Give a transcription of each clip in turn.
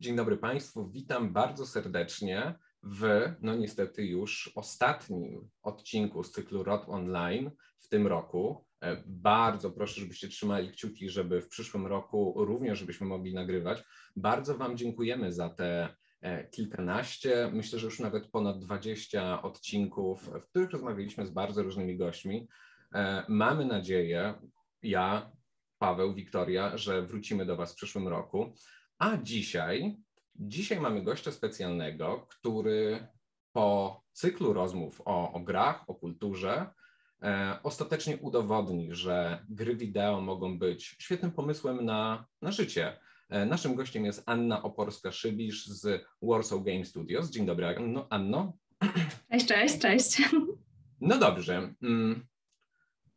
Dzień dobry Państwu, witam bardzo serdecznie w, no niestety już ostatnim odcinku z cyklu ROT Online w tym roku. E, bardzo proszę, żebyście trzymali kciuki, żeby w przyszłym roku również, żebyśmy mogli nagrywać. Bardzo Wam dziękujemy za te e, kilkanaście, myślę, że już nawet ponad 20 odcinków, w których rozmawialiśmy z bardzo różnymi gośćmi. E, mamy nadzieję, ja, Paweł, Wiktoria, że wrócimy do Was w przyszłym roku. A dzisiaj, dzisiaj mamy gościa specjalnego, który po cyklu rozmów o, o grach, o kulturze, e, ostatecznie udowodni, że gry wideo mogą być świetnym pomysłem na, na życie. E, naszym gościem jest Anna Oporska-Szybisz z Warsaw Game Studios. Dzień dobry, Anno. Anno. Cześć, cześć, cześć. No dobrze.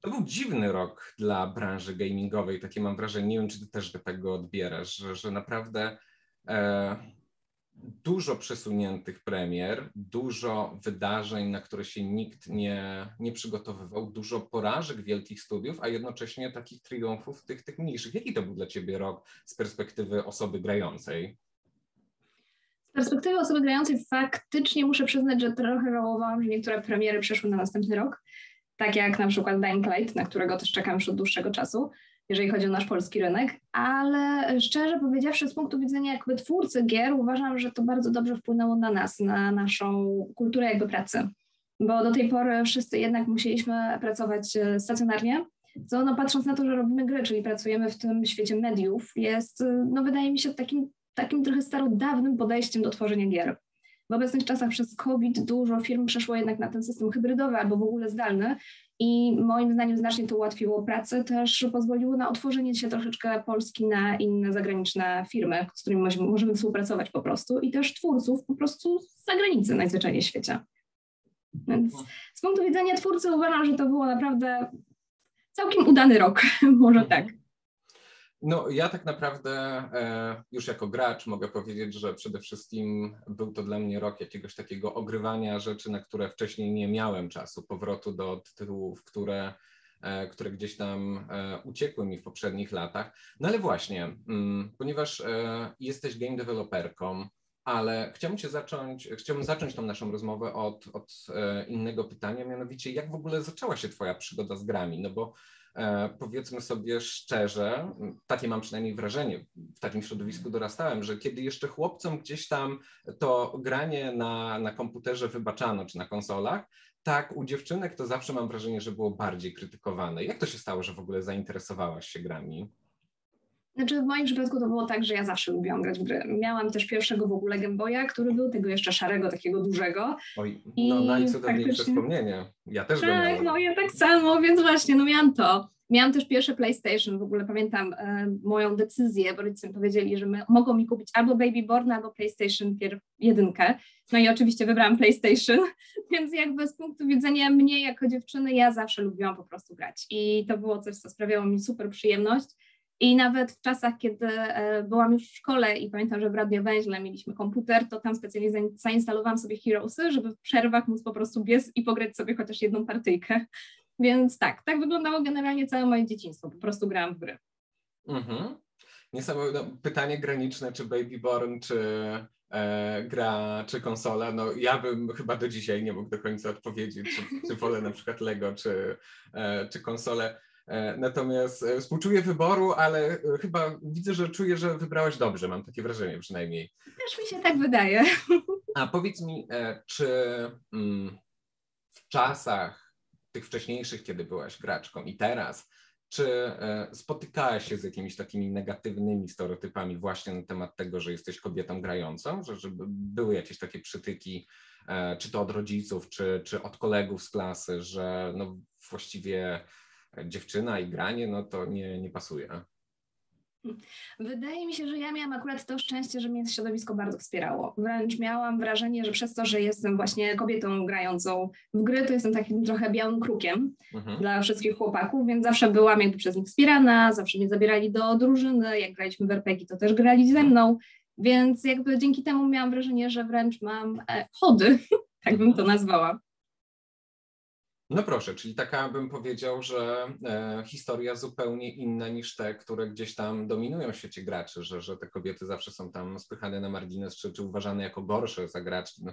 To był dziwny rok dla branży gamingowej, takie mam wrażenie. Nie wiem, czy ty też do tego odbierasz, że, że naprawdę e, dużo przesuniętych premier, dużo wydarzeń, na które się nikt nie, nie przygotowywał, dużo porażek wielkich studiów, a jednocześnie takich triumfów tych, tych mniejszych. Jaki to był dla ciebie rok z perspektywy osoby grającej? Z perspektywy osoby grającej faktycznie muszę przyznać, że trochę żałowałam, że niektóre premiery przeszły na następny rok tak jak na przykład Dying Light, na którego też czekam już od dłuższego czasu, jeżeli chodzi o nasz polski rynek, ale szczerze powiedziawszy, z punktu widzenia jakby twórcy gier, uważam, że to bardzo dobrze wpłynęło na nas, na naszą kulturę jakby pracy, bo do tej pory wszyscy jednak musieliśmy pracować e, stacjonarnie, co no patrząc na to, że robimy gry, czyli pracujemy w tym świecie mediów, jest, e, no wydaje mi się takim, takim trochę starodawnym podejściem do tworzenia gier. W obecnych czasach przez COVID dużo firm przeszło jednak na ten system hybrydowy albo w ogóle zdalny i moim zdaniem znacznie to ułatwiło pracę, też pozwoliło na otworzenie się troszeczkę Polski na inne zagraniczne firmy, z którymi możemy współpracować po prostu i też twórców po prostu z zagranicy najzwyczajniej w świecie. Więc z punktu widzenia twórcy uważam, że to było naprawdę całkiem udany rok, może tak. No, ja tak naprawdę e, już jako gracz mogę powiedzieć, że przede wszystkim był to dla mnie rok jakiegoś takiego ogrywania rzeczy, na które wcześniej nie miałem czasu, powrotu do tytułów, które, e, które gdzieś tam e, uciekły mi w poprzednich latach. No ale właśnie, mm, ponieważ jesteś game developerką, ale chciałbym się zacząć, chciałbym zacząć tą naszą rozmowę od, od innego pytania, mianowicie jak w ogóle zaczęła się Twoja przygoda z grami? No bo powiedzmy sobie szczerze, takie mam przynajmniej wrażenie, w takim środowisku dorastałem, że kiedy jeszcze chłopcom gdzieś tam to granie na, na komputerze wybaczano czy na konsolach, tak u dziewczynek to zawsze mam wrażenie, że było bardziej krytykowane. Jak to się stało, że w ogóle zainteresowałaś się grami? Znaczy w moim przypadku to było tak, że ja zawsze lubiłam grać w gry. Miałam też pierwszego w ogóle Game Boya, który był tego jeszcze szarego, takiego dużego. Oj, no I najcudowniejsze faktycznie... wspomnienie. Ja też tak, go no ja tak samo, więc właśnie, no miałam to. Miałam też pierwsze PlayStation, w ogóle pamiętam e, moją decyzję, bo rodzice mi powiedzieli, że my, mogą mi kupić albo Baby Born, albo PlayStation jedynkę. No i oczywiście wybrałam PlayStation, więc jakby z punktu widzenia mnie jako dziewczyny, ja zawsze lubiłam po prostu grać i to było coś, co sprawiało mi super przyjemność i nawet w czasach, kiedy e, byłam już w szkole i pamiętam, że w Radio Węźle mieliśmy komputer, to tam specjalnie zainstalowałam sobie Heroesy, żeby w przerwach móc po prostu biec i pograć sobie chociaż jedną partyjkę. Więc tak, tak wyglądało generalnie całe moje dzieciństwo. Po prostu grałam w gry. Mhm. Niesamowite no, pytanie graniczne, czy Baby Born, czy e, gra, czy konsola. No ja bym chyba do dzisiaj nie mógł do końca odpowiedzieć, czy, czy wolę na przykład Lego, czy, e, czy konsolę. E, natomiast e, współczuję wyboru, ale e, chyba widzę, że czuję, że wybrałaś dobrze, mam takie wrażenie przynajmniej. Też mi się tak wydaje. A powiedz mi, czy mm, w czasach tych wcześniejszych, kiedy byłaś graczką i teraz, czy spotykałaś się z jakimiś takimi negatywnymi stereotypami właśnie na temat tego, że jesteś kobietą grającą, że, że były jakieś takie przytyki, czy to od rodziców, czy, czy od kolegów z klasy, że no właściwie dziewczyna i granie, no to nie, nie pasuje. Wydaje mi się, że ja miałam akurat to szczęście, że mnie środowisko bardzo wspierało. Wręcz miałam wrażenie, że przez to, że jestem właśnie kobietą grającą w gry, to jestem takim trochę białym krukiem mhm. dla wszystkich chłopaków, więc zawsze byłam jakby przez nich wspierana, zawsze mnie zabierali do drużyny, jak graliśmy w RPG, to też grali ze mną, więc jakby dzięki temu miałam wrażenie, że wręcz mam e, chody, tak bym to nazwała. No proszę, czyli taka bym powiedział, że e, historia zupełnie inna niż te, które gdzieś tam dominują w świecie graczy, że, że te kobiety zawsze są tam spychane na margines, czy, czy uważane jako gorsze za graczki. No,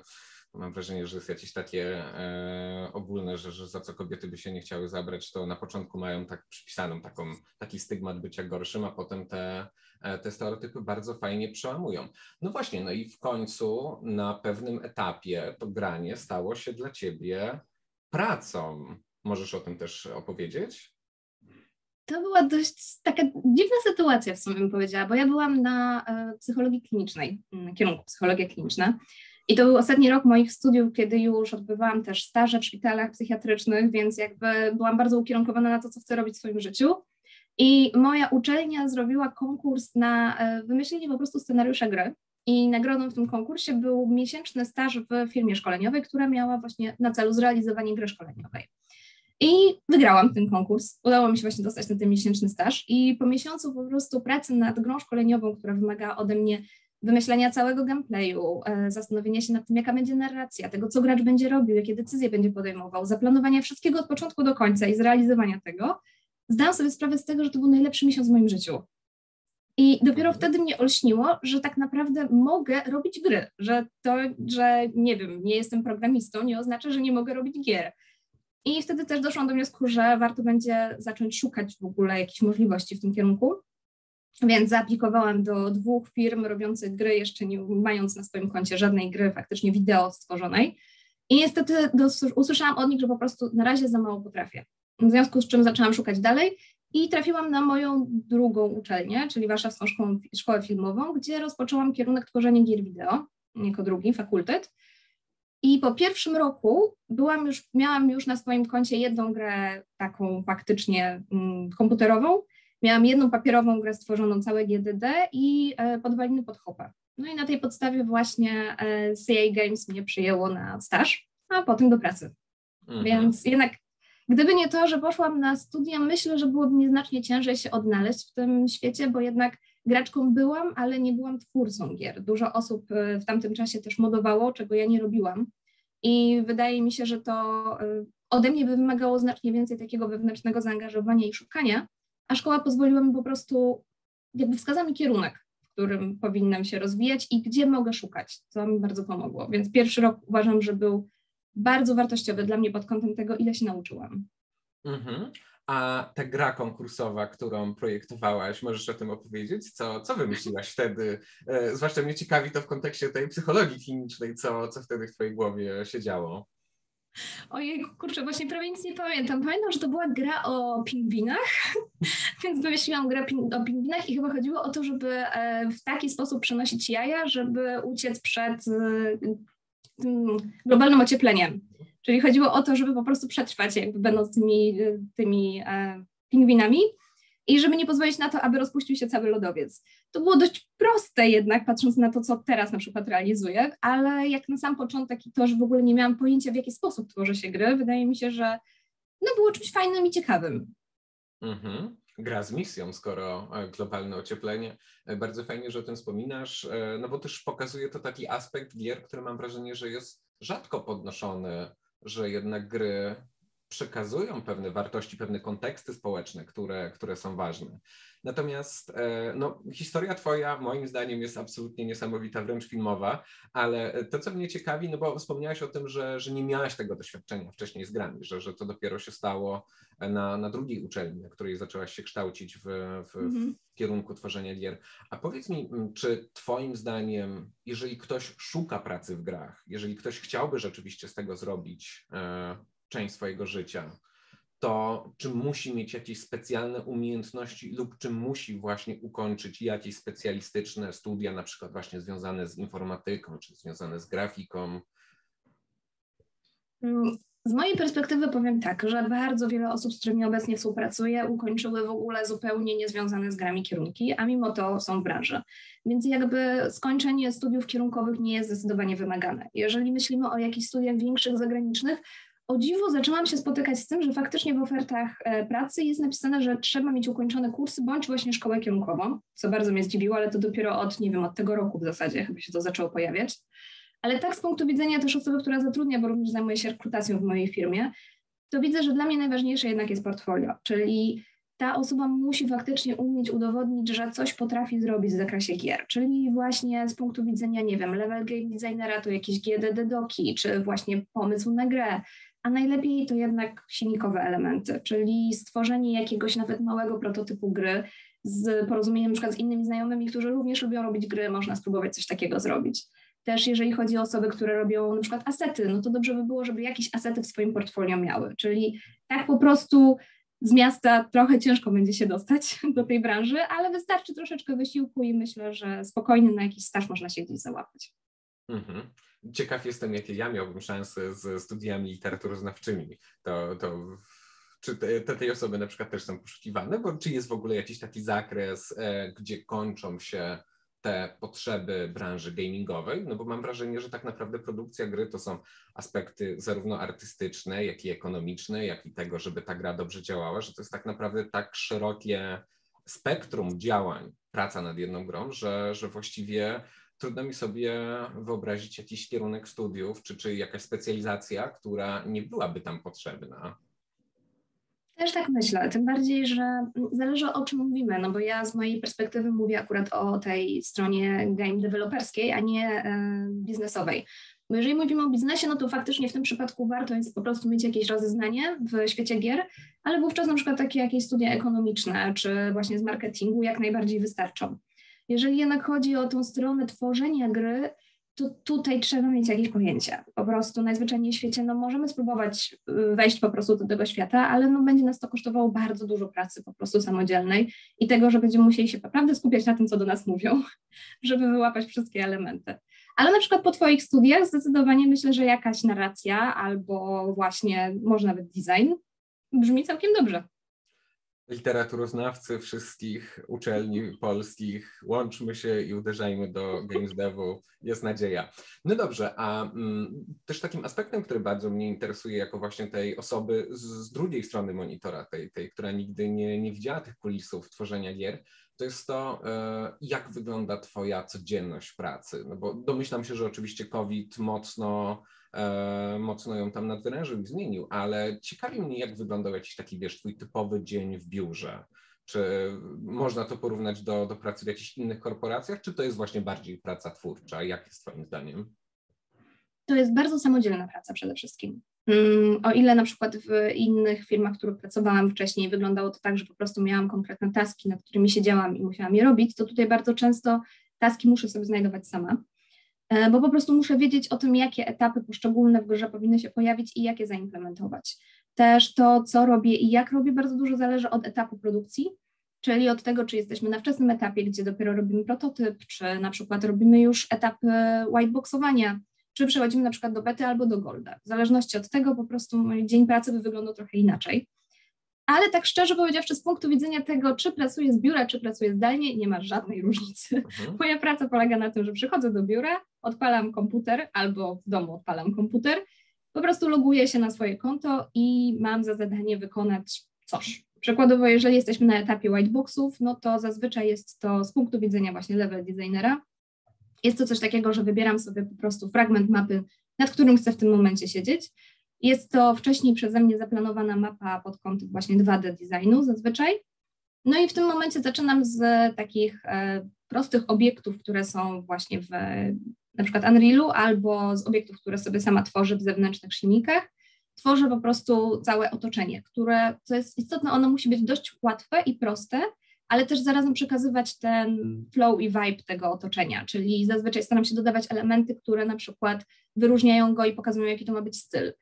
mam wrażenie, że jest jakieś takie e, ogólne, że, że za co kobiety by się nie chciały zabrać, to na początku mają tak przypisaną taką, taki stygmat bycia gorszym, a potem te, e, te stereotypy bardzo fajnie przełamują. No właśnie, no i w końcu na pewnym etapie to granie stało się dla ciebie pracą. Możesz o tym też opowiedzieć? To była dość taka dziwna sytuacja, w sumie bym powiedziała, bo ja byłam na e, psychologii klinicznej, mm, kierunku psychologia kliniczna. I to był ostatni rok moich studiów, kiedy już odbywałam też staże w szpitalach psychiatrycznych, więc jakby byłam bardzo ukierunkowana na to, co chcę robić w swoim życiu. I moja uczelnia zrobiła konkurs na e, wymyślenie po prostu scenariusza gry. I nagrodą w tym konkursie był miesięczny staż w firmie szkoleniowej, która miała właśnie na celu zrealizowanie gry szkoleniowej. I wygrałam ten konkurs. Udało mi się właśnie dostać na ten miesięczny staż. I po miesiącu po prostu pracy nad grą szkoleniową, która wymagała ode mnie wymyślenia całego gameplayu, e, zastanowienia się nad tym, jaka będzie narracja, tego, co gracz będzie robił, jakie decyzje będzie podejmował, zaplanowania wszystkiego od początku do końca i zrealizowania tego, zdałam sobie sprawę z tego, że to był najlepszy miesiąc w moim życiu. I dopiero wtedy mnie olśniło, że tak naprawdę mogę robić gry, że to, że nie wiem, nie jestem programistą, nie oznacza, że nie mogę robić gier. I wtedy też doszłam do wniosku, że warto będzie zacząć szukać w ogóle jakichś możliwości w tym kierunku. Więc zaaplikowałam do dwóch firm robiących gry, jeszcze nie mając na swoim koncie żadnej gry faktycznie wideo stworzonej. I niestety usłyszałam od nich, że po prostu na razie za mało potrafię. W związku z czym zaczęłam szukać dalej i trafiłam na moją drugą uczelnię, czyli Warszawską Szkołę, Szkołę Filmową, gdzie rozpoczęłam kierunek tworzenia gier wideo, jako drugi fakultet. I po pierwszym roku byłam już, miałam już na swoim koncie jedną grę taką faktycznie mm, komputerową, miałam jedną papierową grę stworzoną całe GDD i e, podwaliny pod hopę. No i na tej podstawie właśnie e, CA Games mnie przyjęło na staż, a potem do pracy. Mhm. Więc jednak Gdyby nie to, że poszłam na studia, myślę, że byłoby mi znacznie ciężej się odnaleźć w tym świecie, bo jednak graczką byłam, ale nie byłam twórcą gier. Dużo osób e, w tamtym czasie też modowało, czego ja nie robiłam. I wydaje mi się, że to e, ode mnie by wymagało znacznie więcej takiego wewnętrznego zaangażowania i szukania, a szkoła pozwoliła mi po prostu, jakby wskazała mi kierunek, w którym powinnam się rozwijać i gdzie mogę szukać, co mi bardzo pomogło. Więc pierwszy rok uważam, że był bardzo wartościowy dla mnie pod kątem tego, ile się nauczyłam. Mhm. A ta gra konkursowa, którą projektowałaś, możesz o tym opowiedzieć? Co, co wymyśliłaś wtedy? E, zwłaszcza mnie ciekawi to w kontekście tej psychologii klinicznej, co, co wtedy w twojej głowie się działo. Ojej, kurczę, właśnie prawie nic nie pamiętam. Pamiętam, że to była gra o pingwinach, więc wymyśliłam grę o pingwinach i chyba chodziło o to, żeby e, w taki sposób przenosić jaja, żeby uciec przed e, globalnym ociepleniem. Czyli chodziło o to, żeby po prostu przetrwać, jakby będąc tymi, tymi e, pingwinami i żeby nie pozwolić na to, aby rozpuścił się cały lodowiec. To było dość proste jednak, patrząc na to, co teraz na przykład realizuję, ale jak na sam początek i to, że w ogóle nie miałam pojęcia, w jaki sposób tworzy się gry, wydaje mi się, że no, było czymś fajnym i ciekawym. Mhm gra z misją, skoro e, globalne ocieplenie. E, bardzo fajnie, że o tym wspominasz, e, no bo też pokazuje to taki aspekt gier, który mam wrażenie, że jest rzadko podnoszony, że jednak gry przekazują pewne wartości, pewne konteksty społeczne, które, które są ważne. Natomiast e, no, historia Twoja moim zdaniem jest absolutnie niesamowita, wręcz filmowa, ale to, co mnie ciekawi, no bo wspomniałaś o tym, że, że nie miałaś tego doświadczenia wcześniej z grami, że, że to dopiero się stało na, na drugiej uczelni, na której zaczęłaś się kształcić w, w, mhm. w kierunku tworzenia gier. A powiedz mi, czy Twoim zdaniem, jeżeli ktoś szuka pracy w grach, jeżeli ktoś chciałby rzeczywiście z tego zrobić e, część swojego życia, to czy musi mieć jakieś specjalne umiejętności lub czy musi właśnie ukończyć jakieś specjalistyczne studia, na przykład właśnie związane z informatyką, czy związane z grafiką? Mm, z mojej perspektywy powiem tak, że bardzo wiele osób, z którymi obecnie współpracuję, ukończyły w ogóle zupełnie niezwiązane z grami kierunki, a mimo to są w branży. Więc jakby skończenie studiów kierunkowych nie jest zdecydowanie wymagane. Jeżeli myślimy o jakichś studiach większych, zagranicznych, o dziwo zaczęłam się spotykać z tym, że faktycznie w ofertach e, pracy jest napisane, że trzeba mieć ukończone kursy bądź właśnie szkołę kierunkową, co bardzo mnie zdziwiło, ale to dopiero od, nie wiem, od tego roku w zasadzie chyba się to zaczęło pojawiać. Ale tak z punktu widzenia też osoby, która zatrudnia, bo również zajmuje się rekrutacją w mojej firmie, to widzę, że dla mnie najważniejsze jednak jest portfolio, czyli ta osoba musi faktycznie umieć udowodnić, że coś potrafi zrobić w zakresie gier, czyli właśnie z punktu widzenia, nie wiem, level game designera to jakieś GDD doki, czy właśnie pomysł na grę, a najlepiej to jednak silnikowe elementy, czyli stworzenie jakiegoś nawet małego prototypu gry z porozumieniem przykład z innymi znajomymi, którzy również lubią robić gry, można spróbować coś takiego zrobić. Też jeżeli chodzi o osoby, które robią przykład asety, no to dobrze by było, żeby jakieś asety w swoim portfolio miały, czyli tak po prostu z miasta trochę ciężko będzie się dostać do tej branży, ale wystarczy troszeczkę wysiłku i myślę, że spokojnie na jakiś staż można się gdzieś załapać. Mhm. Ciekaw jestem, jakie ja miałbym szanse z studiami literaturoznawczymi. To, to czy te, te, tej osoby na przykład też są poszukiwane, bo czy jest w ogóle jakiś taki zakres, e, gdzie kończą się te potrzeby branży gamingowej, no bo mam wrażenie, że tak naprawdę produkcja gry to są aspekty zarówno artystyczne, jak i ekonomiczne, jak i tego, żeby ta gra dobrze działała, że to jest tak naprawdę tak szerokie spektrum działań, praca nad jedną grą, że, że właściwie trudno mi sobie wyobrazić jakiś kierunek studiów, czy, czy jakaś specjalizacja, która nie byłaby tam potrzebna. Też tak myślę, tym bardziej, że zależy o czym mówimy, no bo ja z mojej perspektywy mówię akurat o tej stronie game deweloperskiej, a nie e, biznesowej. Bo jeżeli mówimy o biznesie, no to faktycznie w tym przypadku warto jest po prostu mieć jakieś rozeznanie w świecie gier, ale wówczas na przykład takie jakieś studia ekonomiczne czy właśnie z marketingu jak najbardziej wystarczą. Jeżeli jednak chodzi o tą stronę tworzenia gry, to tutaj trzeba mieć jakieś pojęcie. Po prostu najzwyczajniej w świecie, no możemy spróbować y, wejść po prostu do tego świata, ale no będzie nas to kosztowało bardzo dużo pracy po prostu samodzielnej i tego, że będziemy musieli się naprawdę skupiać na tym, co do nas mówią, żeby wyłapać wszystkie elementy. Ale na przykład po Twoich studiach zdecydowanie myślę, że jakaś narracja albo właśnie może nawet design brzmi całkiem dobrze literaturoznawcy wszystkich uczelni polskich, łączmy się i uderzajmy do games devu, jest nadzieja. No dobrze, a mm, też takim aspektem, który bardzo mnie interesuje jako właśnie tej osoby z, z drugiej strony monitora, tej, tej która nigdy nie, nie widziała tych kulisów tworzenia gier, to jest to, e, jak wygląda Twoja codzienność pracy. No bo domyślam się, że oczywiście COVID mocno mocno ją tam nadwyrężył i zmienił, ale ciekawi mnie, jak wyglądał jakiś taki, wiesz, twój typowy dzień w biurze. Czy można to porównać do, do pracy w jakichś innych korporacjach, czy to jest właśnie bardziej praca twórcza? Jak jest twoim zdaniem? To jest bardzo samodzielna praca przede wszystkim. Mm, o ile na przykład w innych firmach, w których pracowałam wcześniej, wyglądało to tak, że po prostu miałam konkretne taski, nad którymi siedziałam i musiałam je robić, to tutaj bardzo często taski muszę sobie znajdować sama. E, bo po prostu muszę wiedzieć o tym, jakie etapy poszczególne w grze powinny się pojawić i jak je zaimplementować. Też to, co robię i jak robię, bardzo dużo zależy od etapu produkcji, czyli od tego, czy jesteśmy na wczesnym etapie, gdzie dopiero robimy prototyp, czy na przykład robimy już etap whiteboxowania, czy przechodzimy na przykład do bety albo do golda. W zależności od tego po prostu mój dzień pracy by wyglądał trochę inaczej. Ale tak szczerze powiedziawszy, z punktu widzenia tego, czy pracuję z biura, czy pracuję zdalnie, nie ma żadnej różnicy. Mhm. Moja praca polega na tym, że przychodzę do biura, odpalam komputer albo w domu odpalam komputer, po prostu loguję się na swoje konto i mam za zadanie wykonać coś. Przykładowo, jeżeli jesteśmy na etapie whiteboxów, no to zazwyczaj jest to z punktu widzenia właśnie level designera. Jest to coś takiego, że wybieram sobie po prostu fragment mapy, nad którym chcę w tym momencie siedzieć jest to wcześniej przeze mnie zaplanowana mapa pod kątem właśnie 2D designu zazwyczaj. No i w tym momencie zaczynam z takich e, prostych obiektów, które są właśnie w na przykład Unrealu albo z obiektów, które sobie sama tworzę w zewnętrznych silnikach. Tworzę po prostu całe otoczenie, które, co jest istotne, ono musi być dość łatwe i proste, ale też zarazem przekazywać ten flow i vibe tego otoczenia, czyli zazwyczaj staram się dodawać elementy, które na przykład wyróżniają go i pokazują, jaki to ma być styl.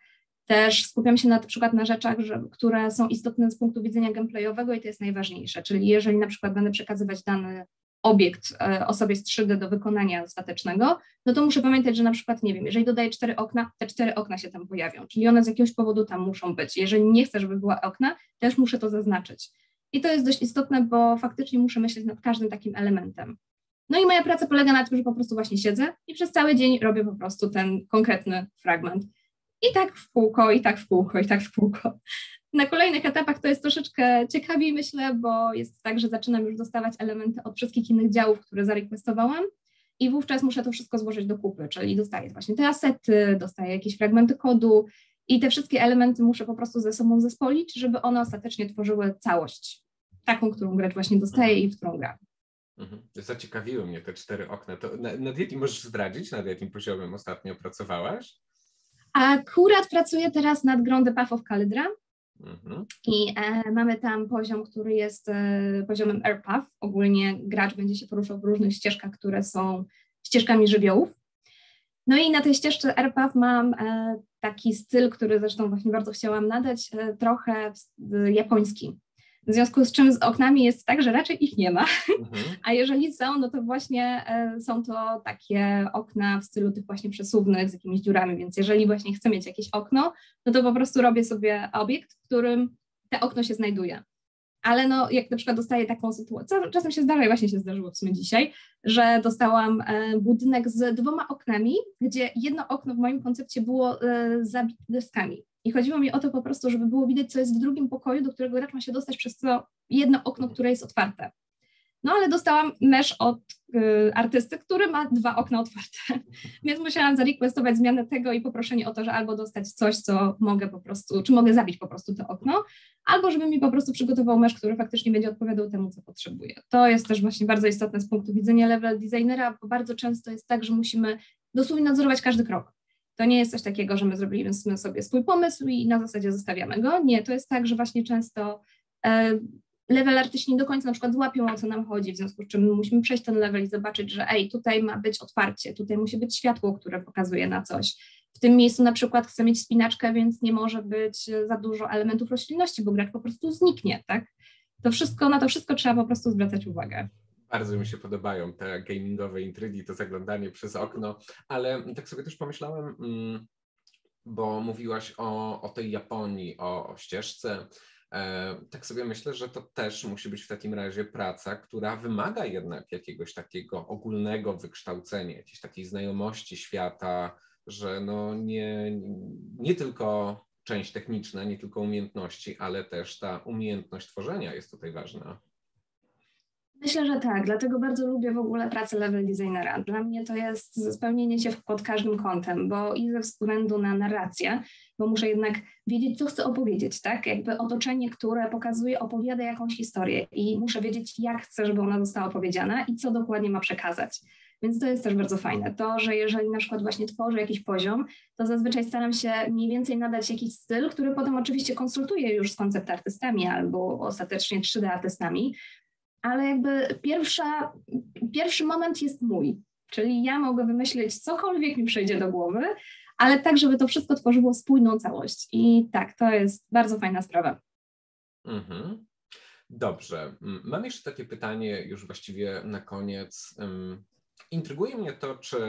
Też skupiam się na przykład na rzeczach, że, które są istotne z punktu widzenia gameplayowego i to jest najważniejsze, czyli jeżeli na przykład będę przekazywać dany obiekt e, osobie z 3D do wykonania ostatecznego, no to muszę pamiętać, że na przykład, nie wiem, jeżeli dodaję cztery okna, te cztery okna się tam pojawią, czyli one z jakiegoś powodu tam muszą być. Jeżeli nie chcę, żeby była okna, też muszę to zaznaczyć. I to jest dość istotne, bo faktycznie muszę myśleć nad każdym takim elementem. No i moja praca polega na tym, że po prostu właśnie siedzę i przez cały dzień robię po prostu ten konkretny fragment. I tak w kółko, i tak w kółko, i tak w kółko. Na kolejnych etapach to jest troszeczkę ciekawiej, myślę, bo jest tak, że zaczynam już dostawać elementy od wszystkich innych działów, które zarequestowałam i wówczas muszę to wszystko złożyć do kupy, czyli dostaję właśnie te asety, dostaję jakieś fragmenty kodu i te wszystkie elementy muszę po prostu ze sobą zespolić, żeby one ostatecznie tworzyły całość, taką, którą gracz właśnie dostaje i w którą gra. Mhm. Zaciekawiły mnie te cztery okna. To nad jakim możesz zdradzić, nad jakim poziomem ostatnio pracowałaś? Akurat pracuję teraz nad grą The Path of Kalydra mhm. i e, mamy tam poziom, który jest e, poziomem AirPath. Ogólnie gracz będzie się poruszał w różnych ścieżkach, które są ścieżkami żywiołów. No i na tej ścieżce AirPath mam e, taki styl, który zresztą właśnie bardzo chciałam nadać, e, trochę japoński. W związku z czym z oknami jest tak, że raczej ich nie ma, mhm. a jeżeli są, no to właśnie e, są to takie okna w stylu tych właśnie przesuwnych z jakimiś dziurami, więc jeżeli właśnie chcę mieć jakieś okno, no to po prostu robię sobie obiekt, w którym te okno się znajduje ale no jak na przykład dostaję taką sytuację, czasem się zdarza i właśnie się zdarzyło w sumie dzisiaj, że dostałam e, budynek z dwoma oknami, gdzie jedno okno w moim koncepcie było e, zabite deskami. I chodziło mi o to po prostu, żeby było widać, co jest w drugim pokoju, do którego gracz ma się dostać przez to jedno okno, które jest otwarte. No ale dostałam mesz od y, artysty, który ma dwa okna otwarte, więc musiałam zarequestować zmianę tego i poproszenie o to, że albo dostać coś, co mogę po prostu, czy mogę zabić po prostu to okno, albo żeby mi po prostu przygotował mesz, który faktycznie będzie odpowiadał temu, co potrzebuję. To jest też właśnie bardzo istotne z punktu widzenia level designera, bo bardzo często jest tak, że musimy dosłownie nadzorować każdy krok. To nie jest coś takiego, że my zrobiliśmy sobie swój pomysł i na zasadzie zostawiamy go. Nie, to jest tak, że właśnie często e, level artyści nie do końca na przykład złapią, o co nam chodzi, w związku z czym musimy przejść ten level i zobaczyć, że ej, tutaj ma być otwarcie, tutaj musi być światło, które pokazuje na coś. W tym miejscu na przykład chcę mieć spinaczkę, więc nie może być za dużo elementów roślinności, bo gracz po prostu zniknie, tak? To wszystko, na to wszystko trzeba po prostu zwracać uwagę. Bardzo mi się podobają te gamingowe intrygi, to zaglądanie przez okno, ale tak sobie też pomyślałem, mm, bo mówiłaś o, o tej Japonii, o, o ścieżce, E, tak sobie myślę, że to też musi być w takim razie praca, która wymaga jednak jakiegoś takiego ogólnego wykształcenia, jakiejś takiej znajomości świata, że no nie, nie tylko część techniczna, nie tylko umiejętności, ale też ta umiejętność tworzenia jest tutaj ważna. Myślę, że tak, dlatego bardzo lubię w ogóle pracę level designera. Dla mnie to jest spełnienie się pod każdym kątem, bo i ze względu na narrację, bo muszę jednak wiedzieć, co chcę opowiedzieć, tak? Jakby otoczenie, które pokazuje, opowiada jakąś historię i muszę wiedzieć, jak chcę, żeby ona została opowiedziana i co dokładnie ma przekazać. Więc to jest też bardzo fajne. To, że jeżeli na przykład właśnie tworzę jakiś poziom, to zazwyczaj staram się mniej więcej nadać jakiś styl, który potem oczywiście konsultuję już z koncept artystami albo ostatecznie 3D artystami, ale jakby pierwsza, pierwszy moment jest mój. Czyli ja mogę wymyślić cokolwiek mi przyjdzie do głowy, ale tak, żeby to wszystko tworzyło spójną całość. I tak, to jest bardzo fajna sprawa. Mhm. Dobrze. Mm, mam jeszcze takie pytanie, już właściwie na koniec. Intryguje mnie to, czy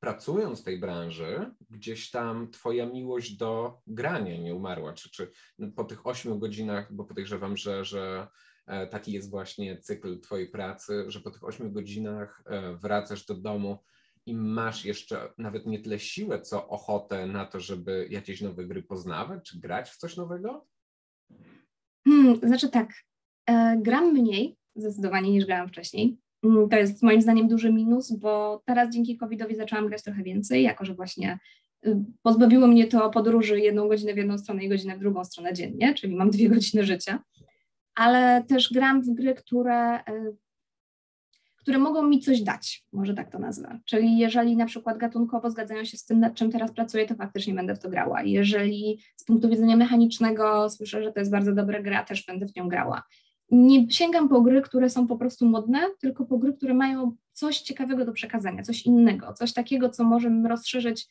pracując w tej branży, gdzieś tam Twoja miłość do grania nie umarła, czy, czy po tych ośmiu godzinach, bo podejrzewam, że, że taki jest właśnie cykl Twojej pracy, że po tych 8 godzinach e, wracasz do domu i masz jeszcze nawet nie tyle siłę, co ochotę na to, żeby jakieś nowe gry poznawać, czy grać w coś nowego? Hmm, znaczy tak, e, gram mniej zdecydowanie niż grałam wcześniej. Mm, to jest moim zdaniem duży minus, bo teraz dzięki COVID-owi zaczęłam grać trochę więcej, jako że właśnie y, pozbawiło mnie to podróży jedną godzinę w jedną stronę i godzinę w drugą stronę dziennie, czyli mam dwie godziny życia ale też gram w gry, które, e, które mogą mi coś dać, może tak to nazwę. Czyli jeżeli na przykład gatunkowo zgadzają się z tym, nad czym teraz pracuję, to faktycznie będę w to grała. Jeżeli z punktu widzenia mechanicznego słyszę, że to jest bardzo dobra gra, też będę w nią grała. Nie sięgam po gry, które są po prostu modne, tylko po gry, które mają coś ciekawego do przekazania, coś innego, coś takiego, co może rozszerzyć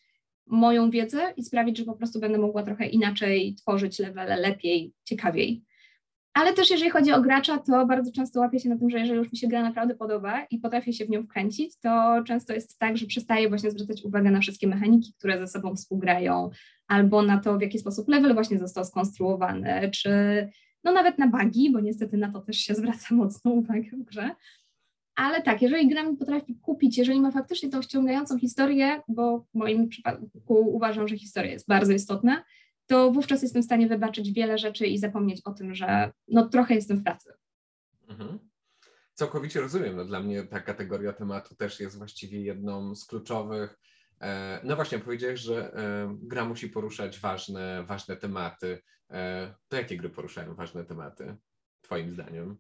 moją wiedzę i sprawić, że po prostu będę mogła trochę inaczej tworzyć levele, lepiej, ciekawiej. Ale też jeżeli chodzi o gracza, to bardzo często łapię się na tym, że jeżeli już mi się gra naprawdę podoba i potrafię się w nią wkręcić, to często jest tak, że przestaję właśnie zwracać uwagę na wszystkie mechaniki, które ze sobą współgrają, albo na to, w jaki sposób level właśnie został skonstruowany, czy no nawet na bugi, bo niestety na to też się zwraca mocną uwagę w grze. Ale tak, jeżeli gra mi potrafi kupić, jeżeli ma faktycznie tą ściągającą historię, bo w moim przypadku uważam, że historia jest bardzo istotna, to wówczas jestem w stanie wybaczyć wiele rzeczy i zapomnieć o tym, że no trochę jestem w pracy. Mhm. Całkowicie rozumiem. No, dla mnie ta kategoria tematu też jest właściwie jedną z kluczowych. E, no właśnie, powiedziałeś, że e, gra musi poruszać ważne, ważne tematy. E, to jakie gry poruszają ważne tematy, Twoim zdaniem?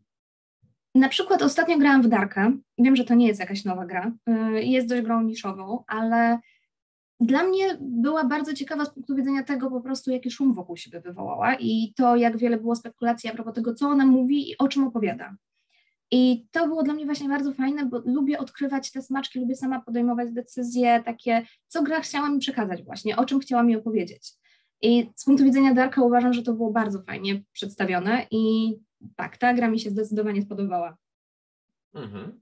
Na przykład ostatnio grałam w Darka. Wiem, że to nie jest jakaś nowa gra. Jest dość grą niszową, ale dla mnie była bardzo ciekawa z punktu widzenia tego po prostu, jaki szum wokół siebie wywołała i to, jak wiele było spekulacji a propos tego, co ona mówi i o czym opowiada. I to było dla mnie właśnie bardzo fajne, bo lubię odkrywać te smaczki, lubię sama podejmować decyzje takie, co gra chciała mi przekazać właśnie, o czym chciała mi opowiedzieć. I z punktu widzenia Darka uważam, że to było bardzo fajnie przedstawione i tak, ta gra mi się zdecydowanie spodobała. Mhm.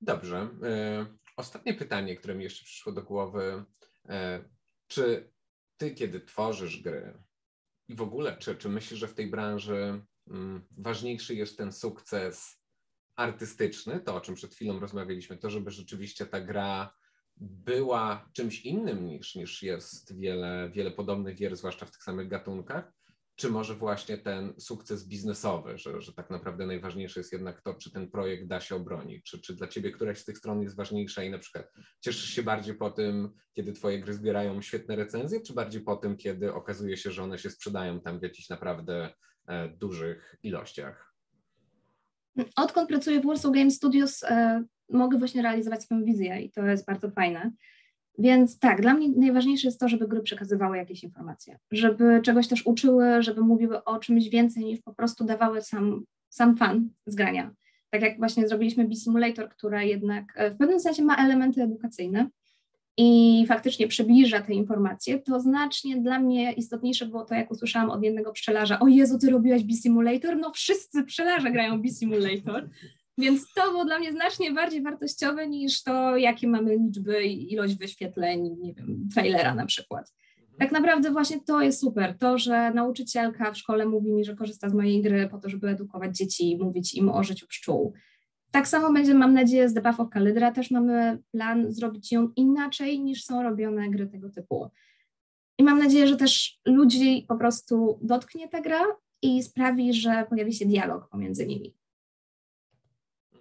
Dobrze. E, ostatnie pytanie, które mi jeszcze przyszło do głowy. E, czy ty, kiedy tworzysz gry i w ogóle, czy, czy myślisz, że w tej branży mm, ważniejszy jest ten sukces artystyczny, to o czym przed chwilą rozmawialiśmy, to żeby rzeczywiście ta gra była czymś innym niż, niż jest wiele, wiele podobnych gier, zwłaszcza w tych samych gatunkach, czy może właśnie ten sukces biznesowy, że, że tak naprawdę najważniejsze jest jednak to, czy ten projekt da się obronić, czy, czy dla ciebie któraś z tych stron jest ważniejsza i na przykład cieszysz się bardziej po tym, kiedy twoje gry zbierają świetne recenzje, czy bardziej po tym, kiedy okazuje się, że one się sprzedają tam w jakichś naprawdę e, dużych ilościach? Odkąd pracuję w Warsaw Game Studios, e, mogę właśnie realizować swoją wizję i to jest bardzo fajne. Więc tak, dla mnie najważniejsze jest to, żeby gry przekazywały jakieś informacje, żeby czegoś też uczyły, żeby mówiły o czymś więcej niż po prostu dawały sam, sam fan z grania. Tak jak właśnie zrobiliśmy B-Simulator, która jednak e, w pewnym sensie ma elementy edukacyjne, i faktycznie przybliża te informacje, to znacznie dla mnie istotniejsze było to, jak usłyszałam od jednego pszczelarza, o Jezu, ty robiłaś B-Simulator? No wszyscy pszczelarze grają B-Simulator. Więc to było dla mnie znacznie bardziej wartościowe niż to, jakie mamy liczby i ilość wyświetleń, nie wiem, trailera na przykład. Tak naprawdę właśnie to jest super, to, że nauczycielka w szkole mówi mi, że korzysta z mojej gry po to, żeby edukować dzieci i mówić im o życiu pszczół. Tak samo będzie, mam nadzieję, z The Path of Kalydra. Też mamy plan zrobić ją inaczej niż są robione gry tego typu. I mam nadzieję, że też ludzi po prostu dotknie ta gra i sprawi, że pojawi się dialog pomiędzy nimi.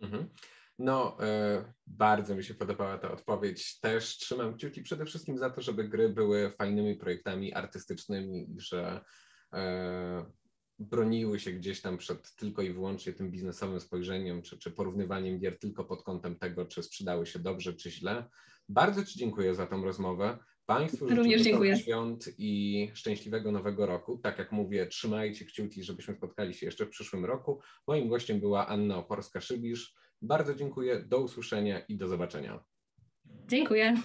Mhm. No, e, bardzo mi się podobała ta odpowiedź. Też trzymam kciuki przede wszystkim za to, żeby gry były fajnymi projektami artystycznymi i że e, broniły się gdzieś tam przed tylko i wyłącznie tym biznesowym spojrzeniem, czy, czy porównywaniem gier tylko pod kątem tego, czy sprzedały się dobrze, czy źle. Bardzo Ci dziękuję za tą rozmowę. Państwu Również dziękuję. świąt i szczęśliwego nowego roku. Tak jak mówię, trzymajcie kciuki, żebyśmy spotkali się jeszcze w przyszłym roku. Moim gościem była Anna Oporska-Szybisz. Bardzo dziękuję, do usłyszenia i do zobaczenia. Dziękuję.